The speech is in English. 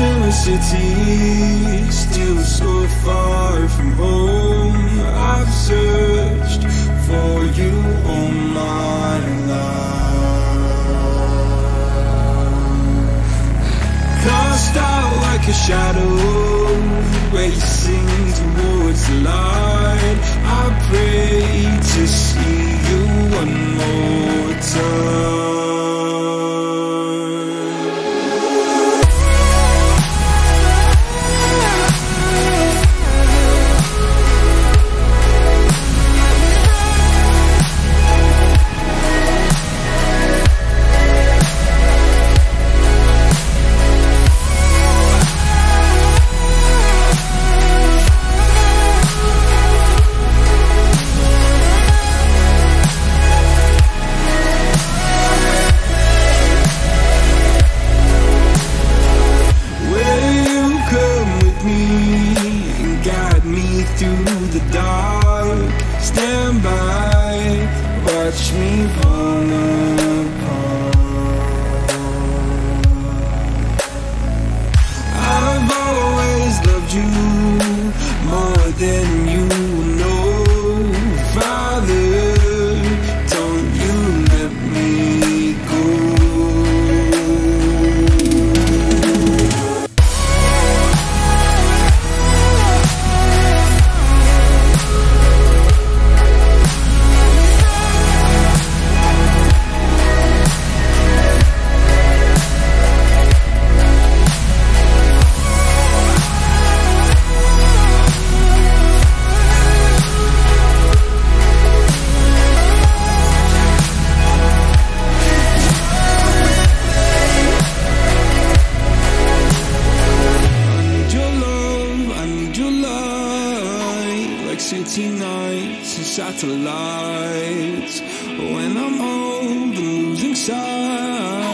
your city, still so far from home. I've searched for you all my life. Cast out like a shadow, racing towards the light. the dark. Stand by, watch me fall. city nights and satellites. When I'm old losing sight.